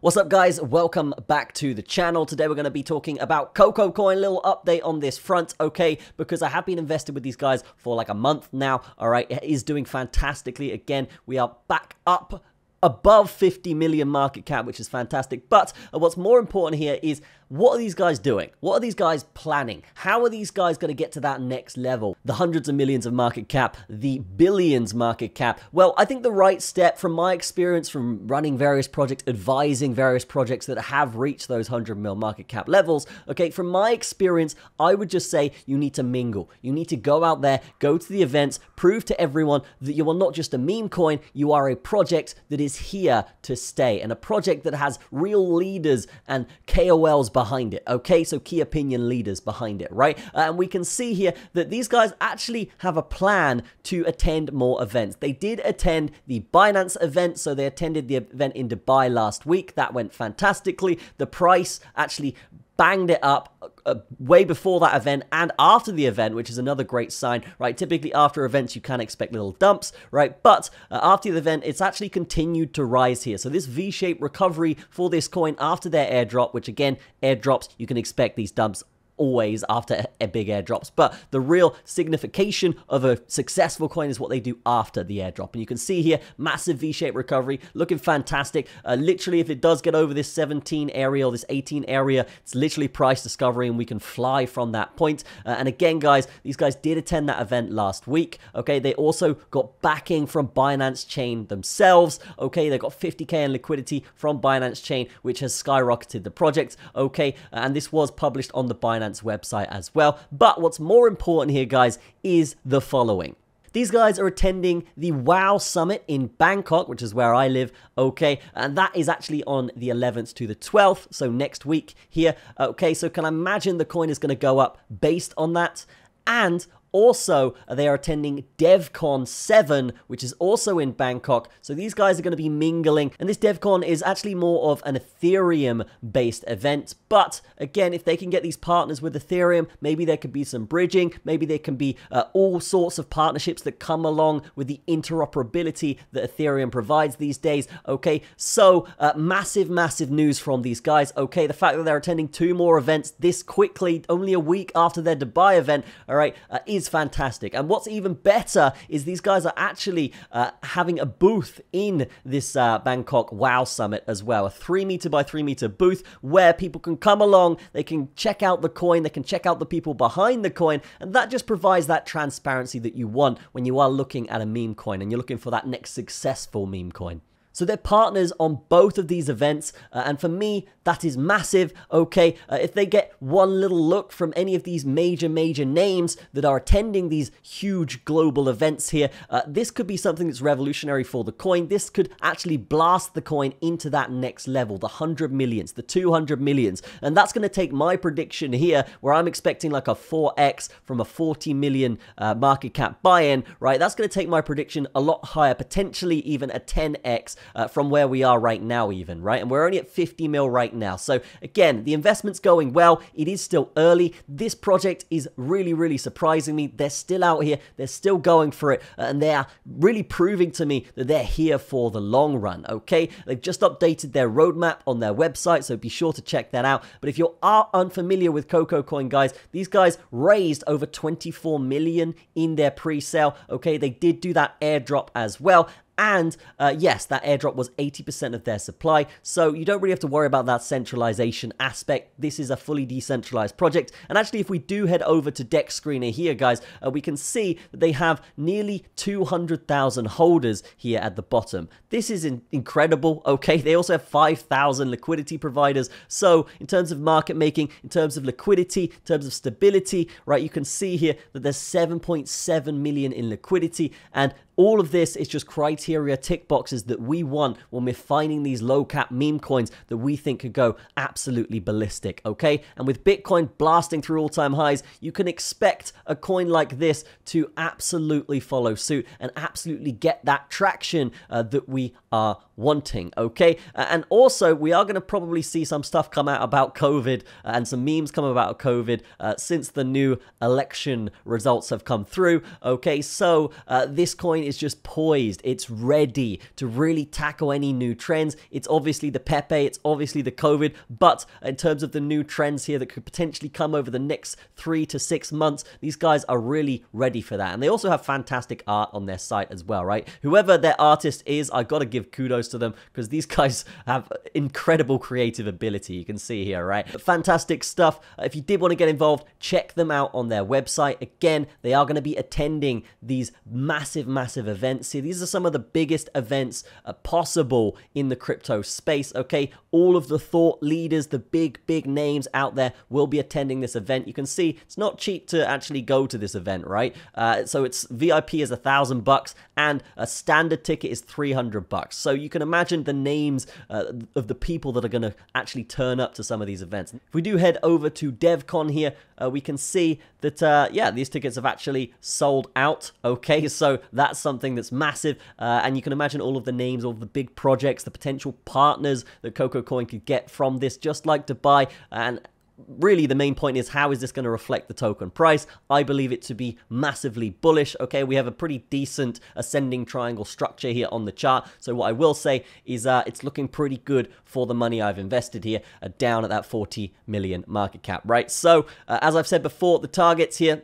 What's up guys, welcome back to the channel. Today we're going to be talking about Coco Coin, little update on this front, okay, because I have been invested with these guys for like a month now, alright, it is doing fantastically. Again, we are back up above 50 million market cap, which is fantastic, but uh, what's more important here is what are these guys doing? What are these guys planning? How are these guys going to get to that next level? The hundreds of millions of market cap, the billions market cap. Well, I think the right step from my experience from running various projects, advising various projects that have reached those 100 mil market cap levels, okay, from my experience, I would just say you need to mingle. You need to go out there, go to the events, prove to everyone that you are not just a meme coin, you are a project that is here to stay and a project that has real leaders and KOLs behind it, okay? So key opinion leaders behind it, right? Uh, and we can see here that these guys actually have a plan to attend more events. They did attend the Binance event, so they attended the event in Dubai last week. That went fantastically. The price actually banged it up uh, way before that event and after the event, which is another great sign, right? Typically, after events, you can expect little dumps, right? But uh, after the event, it's actually continued to rise here. So, this V shaped recovery for this coin after their airdrop, which again, airdrops, you can expect these dumps always after a big airdrops, but the real signification of a successful coin is what they do after the airdrop. And you can see here, massive V-shaped recovery, looking fantastic. Uh, literally, if it does get over this 17 area or this 18 area, it's literally price discovery and we can fly from that point. Uh, and again, guys, these guys did attend that event last week. Okay, they also got backing from Binance Chain themselves. Okay, they got 50k in liquidity from Binance Chain, which has skyrocketed the project. Okay, and this was published on the Binance Binance website as well. But what's more important here, guys, is the following. These guys are attending the WOW Summit in Bangkok, which is where I live, okay? And that is actually on the 11th to the 12th, so next week here, okay? So can I imagine the coin is going to go up based on that? And also, they are attending DevCon 7, which is also in Bangkok. So these guys are going to be mingling. And this DevCon is actually more of an Ethereum based event. But again, if they can get these partners with Ethereum, maybe there could be some bridging. Maybe there can be uh, all sorts of partnerships that come along with the interoperability that Ethereum provides these days. Okay, so uh, massive, massive news from these guys. Okay, the fact that they're attending two more events this quickly, only a week after their Dubai event, all right, uh, is fantastic. And what's even better is these guys are actually uh, having a booth in this uh, Bangkok WOW Summit as well. A three meter by three meter booth where people can come along, they can check out the coin, they can check out the people behind the coin, and that just provides that transparency that you want when you are looking at a meme coin and you're looking for that next successful meme coin. So they're partners on both of these events, uh, and for me, that is massive. Okay, uh, if they get one little look from any of these major, major names that are attending these huge global events here, uh, this could be something that's revolutionary for the coin. This could actually blast the coin into that next level, the 100 millions, the 200 millions, and that's going to take my prediction here, where I'm expecting like a 4x from a 40 million uh, market cap buy-in, right? That's going to take my prediction a lot higher, potentially even a 10x uh, from where we are right now even, right? And we're only at 50 mil right now. So again, the investment's going well. It is still early. This project is really, really surprising me. They're still out here. They're still going for it. Uh, and they are really proving to me that they're here for the long run, okay? They've just updated their roadmap on their website, so be sure to check that out. But if you are unfamiliar with Coco Coin, guys, these guys raised over 24 million in their pre-sale, okay? They did do that airdrop as well. And uh, yes, that airdrop was 80% of their supply, so you don't really have to worry about that centralization aspect. This is a fully decentralized project. And actually, if we do head over to Dex Screener here, guys, uh, we can see that they have nearly 200,000 holders here at the bottom. This is in incredible, okay? They also have 5,000 liquidity providers. So in terms of market making, in terms of liquidity, in terms of stability, right, you can see here that there's 7.7 million in liquidity and all of this is just criteria tick boxes that we want when we're finding these low cap meme coins that we think could go absolutely ballistic, okay? And with Bitcoin blasting through all time highs, you can expect a coin like this to absolutely follow suit and absolutely get that traction uh, that we are wanting, okay? And also, we are going to probably see some stuff come out about COVID and some memes come about COVID uh, since the new election results have come through, okay? So, uh, this coin is just poised. It's ready to really tackle any new trends. It's obviously the Pepe, it's obviously the COVID, but in terms of the new trends here that could potentially come over the next three to six months, these guys are really ready for that. And they also have fantastic art on their site as well, right? Whoever their artist is, I gotta give kudos to them because these guys have incredible creative ability. You can see here, right? Fantastic stuff. If you did want to get involved, check them out on their website. Again, they are going to be attending these massive, massive events here. These are some of the biggest events uh, possible in the crypto space, okay? All of the thought leaders, the big, big names out there will be attending this event. You can see it's not cheap to actually go to this event, right? Uh, so it's VIP is a thousand bucks and a standard ticket is 300 bucks. So you can imagine the names uh, of the people that are going to actually turn up to some of these events. If we do head over to DevCon here, uh, we can see that, uh, yeah, these tickets have actually sold out. Okay, so that's something that's massive. Uh, and you can imagine all of the names, all of the big projects, the potential partners that Coco Coin could get from this, just like Dubai. And really the main point is how is this going to reflect the token price? I believe it to be massively bullish. Okay, we have a pretty decent ascending triangle structure here on the chart. So what I will say is uh, it's looking pretty good for the money I've invested here, uh, down at that 40 million market cap, right? So uh, as I've said before, the targets here,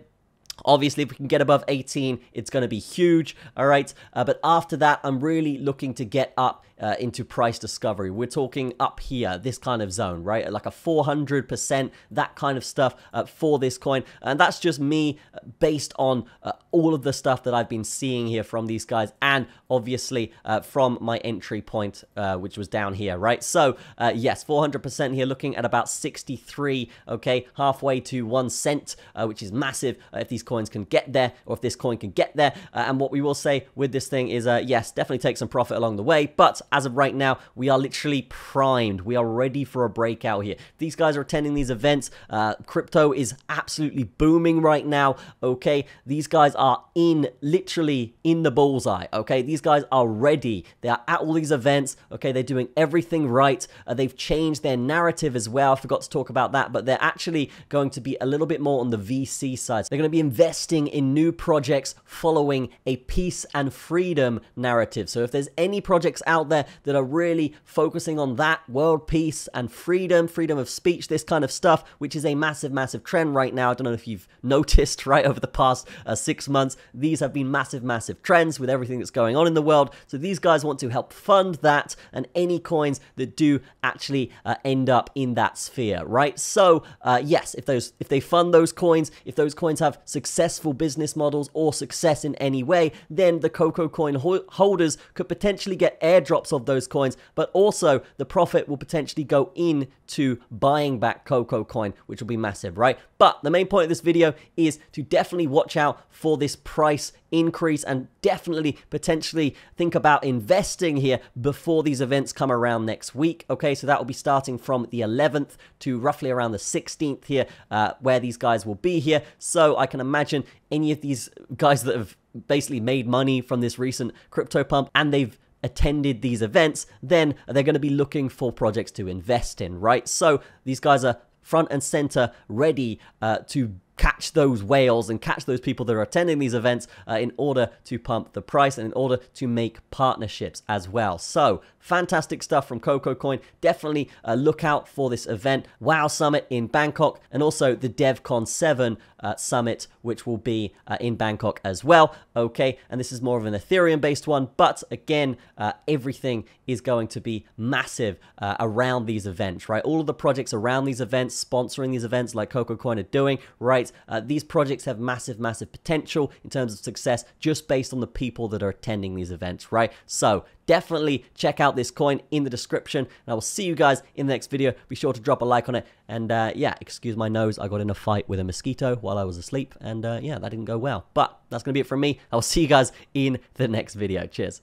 Obviously, if we can get above 18, it's going to be huge, all right? Uh, but after that, I'm really looking to get up uh, into price discovery. We're talking up here, this kind of zone, right? Like a 400%, that kind of stuff uh, for this coin. And that's just me uh, based on uh, all of the stuff that I've been seeing here from these guys and obviously uh, from my entry point, uh, which was down here, right? So yes, 400% here, looking at about 63, okay? Halfway to one cent, which is massive if these coins can get there or if this coin can get there. and what we will say with this thing is, yes, definitely take some profit along the way, but as of right now, we are literally primed. We are ready for a breakout here. These guys are attending these events. Uh, crypto is absolutely booming right now, okay? These guys are in, literally in the bullseye, okay? These guys are ready. They are at all these events, okay? They're doing everything right. Uh, they've changed their narrative as well. I forgot to talk about that, but they're actually going to be a little bit more on the VC side. They're going to be investing in new projects following a peace and freedom narrative. So if there's any projects out there there that are really focusing on that world peace and freedom, freedom of speech, this kind of stuff, which is a massive, massive trend right now. I don't know if you've noticed, right, over the past uh, six months, these have been massive, massive trends with everything that's going on in the world. So these guys want to help fund that and any coins that do actually uh, end up in that sphere, right? So uh, yes, if those if they fund those coins, if those coins have successful business models or success in any way, then the Coco coin ho holders could potentially get airdrops drops of those coins, but also the profit will potentially go into buying back Coco coin, which will be massive, right? But the main point of this video is to definitely watch out for this price increase and definitely potentially think about investing here before these events come around next week. Okay, so that will be starting from the 11th to roughly around the 16th here, uh, where these guys will be here. So I can imagine any of these guys that have basically made money from this recent crypto pump and they've attended these events, then they're going to be looking for projects to invest in, right? So these guys are front and center ready uh, to catch those whales and catch those people that are attending these events uh, in order to pump the price and in order to make partnerships as well. So, fantastic stuff from Coco Coin. Definitely uh, look out for this event, WOW Summit in Bangkok, and also the DevCon 7 uh, Summit, which will be uh, in Bangkok as well. Okay, and this is more of an Ethereum based one, but again, uh, everything is going to be massive uh, around these events, right? All of the projects around these events, sponsoring these events like Coco Coin are doing, right? Right? Uh, these projects have massive, massive potential in terms of success just based on the people that are attending these events, right? So definitely check out this coin in the description. And I will see you guys in the next video. Be sure to drop a like on it. And uh, yeah, excuse my nose. I got in a fight with a mosquito while I was asleep. And uh, yeah, that didn't go well. But that's going to be it from me. I will see you guys in the next video. Cheers.